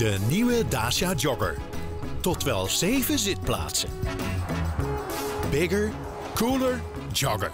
De nieuwe Dacia Jogger. Tot wel 7 zitplaatsen. Bigger, cooler, jogger.